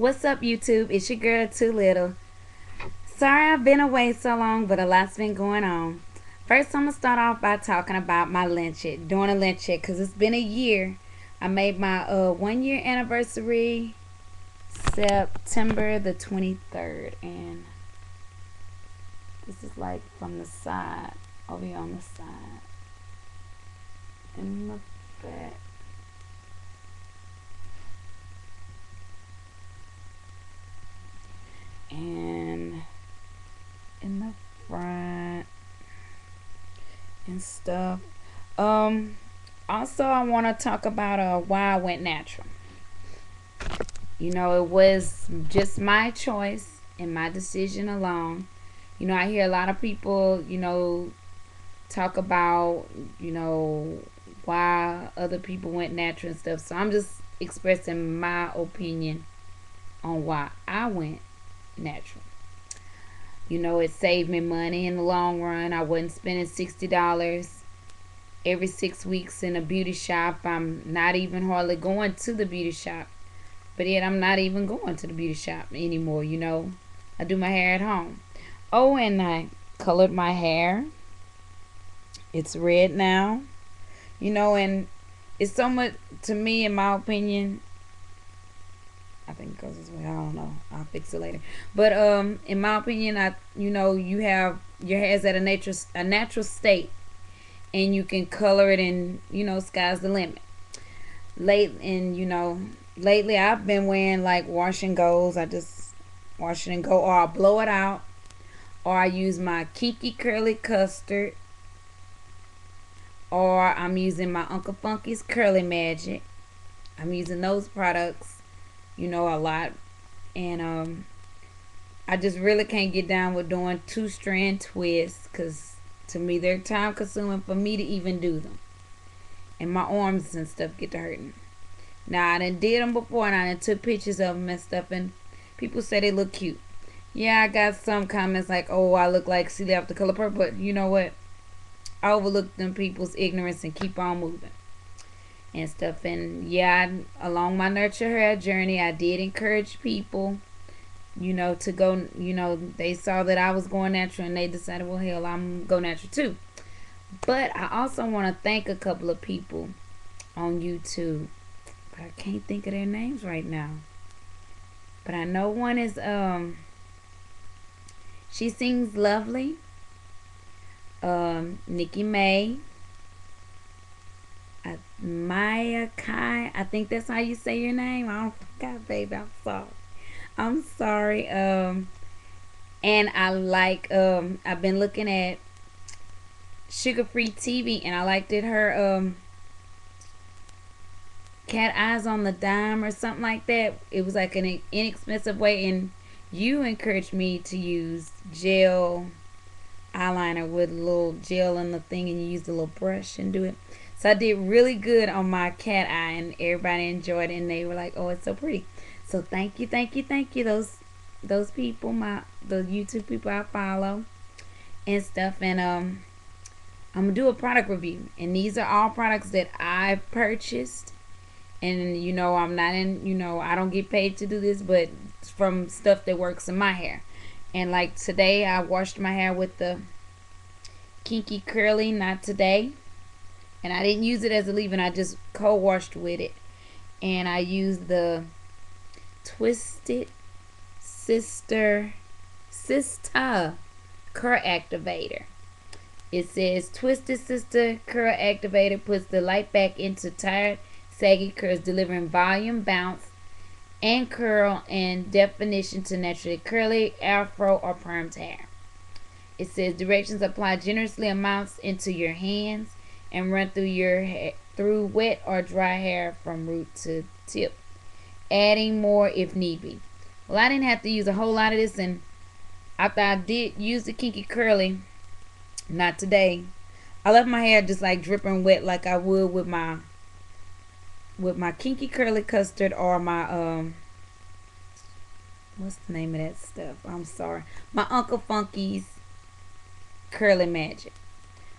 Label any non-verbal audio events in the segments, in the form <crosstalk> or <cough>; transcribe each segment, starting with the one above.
What's up, YouTube? It's your girl, Too Little. Sorry I've been away so long, but a lot's been going on. First, I'm going to start off by talking about my length check, doing a length check, because it's been a year. I made my uh, one year anniversary September the 23rd, and this is like from the side, over here on the side. In the back. and in the front stuff. Um, also, I want to talk about uh, why I went natural. You know, it was just my choice and my decision alone. You know, I hear a lot of people, you know, talk about, you know, why other people went natural and stuff. So I'm just expressing my opinion on why I went natural. You know, it saved me money in the long run. I wasn't spending $60 every six weeks in a beauty shop. I'm not even hardly going to the beauty shop. But yet I'm not even going to the beauty shop anymore, you know. I do my hair at home. Oh, and I colored my hair. It's red now. You know, and it's so much to me in my opinion I think it goes this way. I don't know. I'll fix it later. But um, in my opinion, I you know you have your hair's at a natural a natural state, and you can color it, and you know sky's the limit. Late and you know lately I've been wearing like wash and goes. I just wash it and go, or I blow it out, or I use my Kinky Curly Custard, or I'm using my Uncle Funky's Curly Magic. I'm using those products you know, a lot. And um, I just really can't get down with doing two strand twists because to me they're time consuming for me to even do them. And my arms and stuff get to hurting. Now I done did them before and I done took pictures of them and stuff and people say they look cute. Yeah, I got some comments like, oh, I look like See After Color Purple, but you know what? I overlook them people's ignorance and keep on moving and stuff. And yeah, I, along my nurture hair journey, I did encourage people, you know, to go. You know, they saw that I was going natural, and they decided, well, hell, I'm go natural too. But I also want to thank a couple of people on YouTube, but I can't think of their names right now. But I know one is um. She sings lovely. Um, Nikki May Maya Kai. I think that's how you say your name. I don't forgot, baby. I'm sorry. I'm sorry. Um, and I like um, I've been looking at Sugar Free TV, and I liked it. Her um, cat eyes on the dime or something like that. It was like an inexpensive way, and you encouraged me to use gel eyeliner with a little gel in the thing, and you use a little brush and do it. So I did really good on my cat eye and everybody enjoyed it and they were like, Oh, it's so pretty. So thank you, thank you, thank you, those those people, my the YouTube people I follow and stuff and um I'm gonna do a product review and these are all products that I've purchased and you know I'm not in you know I don't get paid to do this but from stuff that works in my hair and like today I washed my hair with the kinky curly Knot Today and I didn't use it as a leave-in I just co-washed with it. And I used the Twisted Sista Sista Curl Activator. It says Twisted Sista Curl Activator puts the light back into tired saggy curls delivering volume bounce and curl and definition to naturally curly afro or permed hair it says directions apply generously amounts into your hands and run through your hair, through wet or dry hair from root to tip, adding more if need be. Well, I didn't have to use a whole lot of this, and after I did use the kinky curly, Knot Today. I left my hair just like dripping wet, like I would with my with my kinky curly custard or my um. What's the name of that stuff? I'm sorry. My Uncle Funky's curly magic.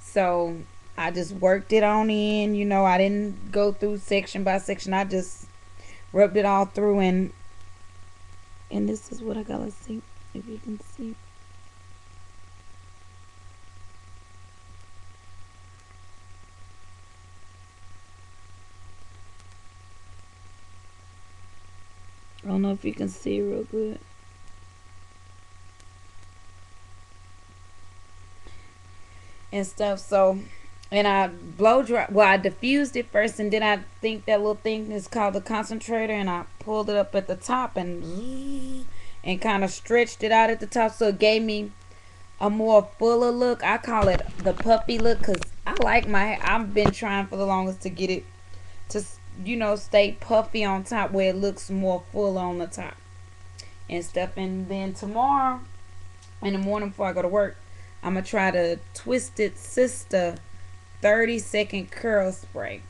So I just worked it on in, you know, I didn't go through section by section. I just rubbed it all through and And this is what I got. Let's see if you can see. I don't know if you can see real good. And stuff. So, and I blow dry. Well, I diffused it first, and then I think that little thing is called the concentrator, and I pulled it up at the top and <laughs> and kind of stretched it out at the top, so it gave me a more fuller look. I call it the puppy look because I like my. I've been trying for the longest to get it to you know, stay puffy on top where it looks more full on the top and stuff. And then tomorrow in the morning before I go to work, I'm to try the Twisted Sista 30 second curl spray.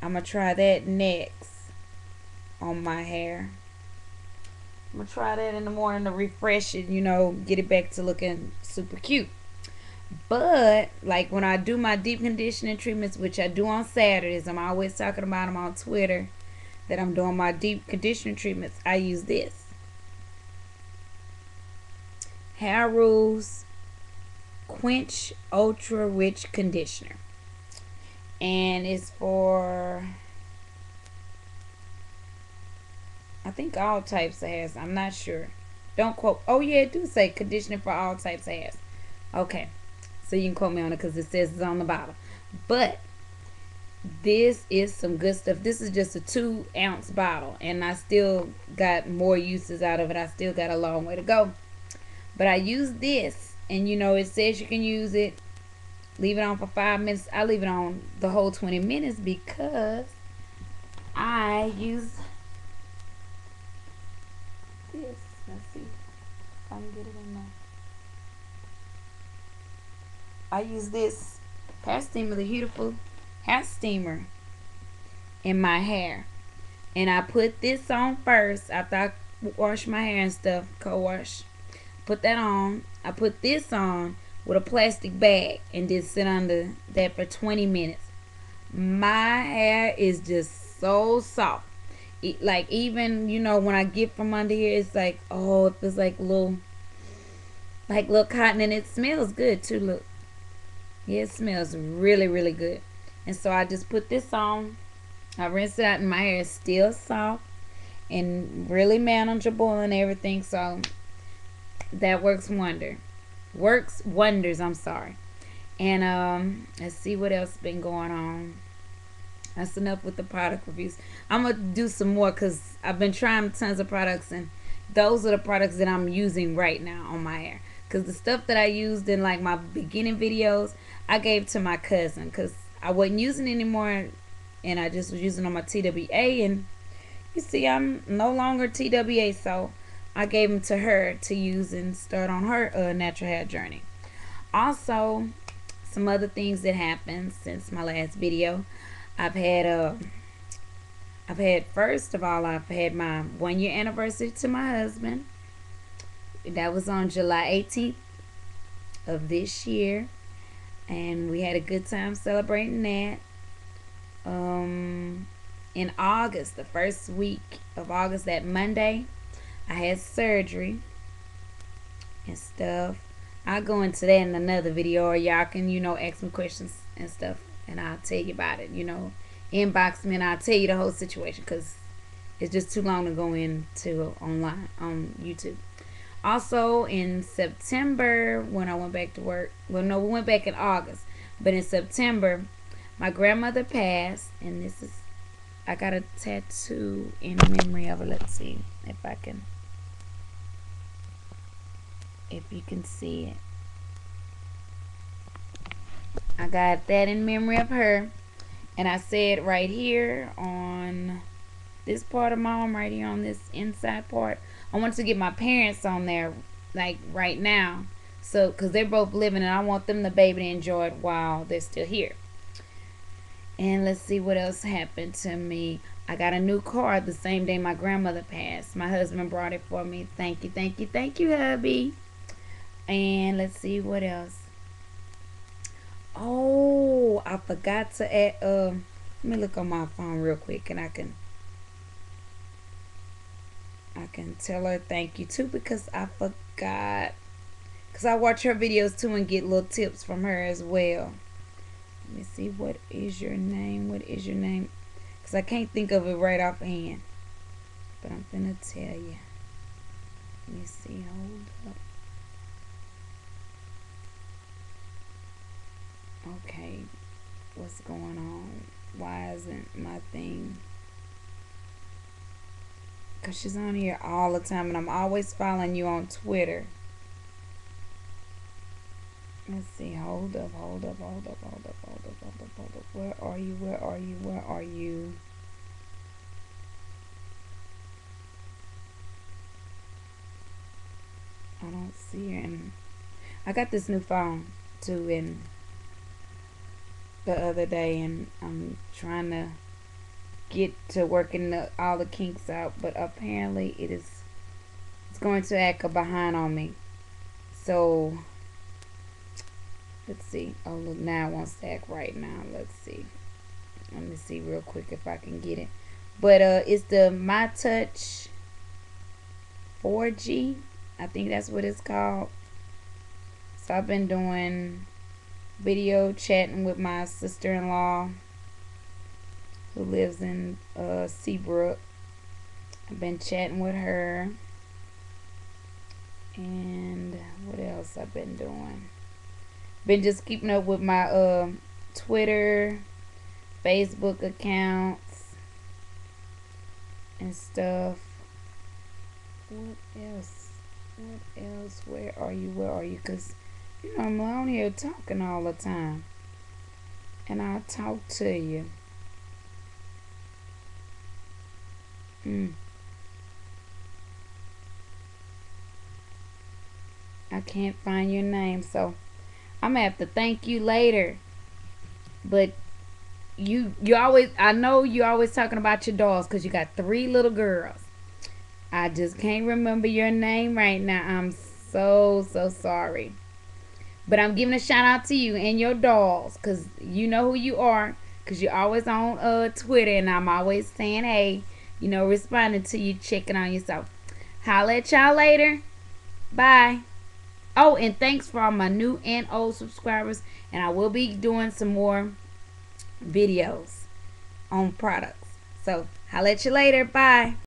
I'm going to try that next on my hair. I'm going to try that in the morning to refresh it, you know, get it back to looking super cute. But like when I do my deep conditioning treatments, which I do on Saturdays, I'm always talking about them on Twitter that I'm doing my deep conditioning treatments. I use this Hair Rules Quench Ultra Rich Conditioner, and it's for I think all types of hairs. I'm not sure. Don't quote. Oh yeah, it do say conditioner for all types of hairs. Okay. So you can quote me on it because it says it's on the bottle. But this is some good stuff. This is just a two ounce bottle, and I still got more uses out of it. I still got a long way to go. But I use this, and you know, it says you can use it, leave it on for five minutes. I leave it on the whole 20 minutes because I use this. Let's see if I can get it in there. I use this hair steamer, the Huetiful hair steamer in my hair. And I put this on first after I wash my hair and stuff, co-wash. Put that on. I put this on with a plastic bag and just sit under that for 20 minutes. My hair is just so soft. It, like even you know when I get from under here, it's like oh, it feels like little, like little cotton, and it smells good too. Look, yeah, it smells really, really good. And so I just put this on. I rinse it out and my hair is still soft and really manageable and everything. So that works wonder. Works wonders, I'm sorry. And um let's see what else been going on. That's enough with the product reviews. I'm gonna do some more because I've been trying tons of products and those are the products that I'm using right now on my hair. Because the stuff that I used in like my beginning videos, I gave to my cousin because I wasn't using anymore and I just was using on my TWA and you see I'm no longer TWA so I gave them to her to use and start on her uh, natural hair journey. Also some other things that happened since my last video. I've had uh I've had first of all I've had my one year anniversary to my husband. That was on July 18th of this year and we had a good time celebrating that. Um, in August, the first week of August, that Monday, I had surgery and stuff. I'll go into that in another video, or y'all can, you know, ask me questions and stuff, and I'll tell you about it. You know, inbox me and I'll tell you the whole situation because it's just too long to go into online on YouTube. Also in September, when I went back to work, well, no, we went back in August, but in September, my grandmother passed, and this is, I got a tattoo in memory of her. Let's see if I can, if you can see it. I got that in memory of her, and I said right here on this part of my arm, right here on this inside part, I want to get my parents on there, like right now. So, because they're both living and I want them the baby, to enjoy it while they're still here. And let's see what else happened to me. I got a new car the same day my grandmother passed. My husband brought it for me. Thank you, thank you, thank you, hubby. And let's see what else. Oh, I forgot to add. Uh, let me look on my phone real quick, and I can I can tell her thank you too because I forgot. Because I watch her videos too and get little tips from her as well. Let me see. What is your name? What is your name? Because I can't think of it right offhand. But I'm to tell you. Let me see. Hold up. Okay. What's going on? Why isn't my thing? Because she's on here all the time and I'm always following you on Twitter. Let's see. Hold up, hold up, hold up, hold up, hold up, hold up, hold up. Where are you? Where are you? Where are you? I don't see her. And I got this new phone too, and the other day, and I'm trying to get to working the, all the kinks out, but apparently it is it's going to act a behind on me. So let's see. Oh look, now it wants to act right now. Let's see. Let me see real quick if I can get it. But uh, it's the myTouch 4G. I think that's what it's called. So I've been doing video chatting with my sister-in-law who lives in uh, Seabrook. I've been chatting with her. And what else I've been doing? Been just keeping up with my uh, Twitter, Facebook accounts, and stuff. What else? What else? Where are you? Where are you? Because, I'm on here talking all the time. And I'll talk to you. Mm. I can't find your name, so I'm gonna have to thank you later. But you you always I know you always talking about your dolls because you got three little girls. I just can't remember your name right now. I'm so so sorry. But I'm giving a shout out to you and your dolls because you know who you are because you're always on uh Twitter and I'm always saying hey you know, responding to you, checking on yourself. Holla at y'all later. Bye. Oh, and thanks for all my new and old subscribers. And I will be doing some more videos on products. So, holla at you later. Bye.